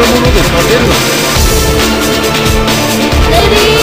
uno deshacerlo. ¡Baby!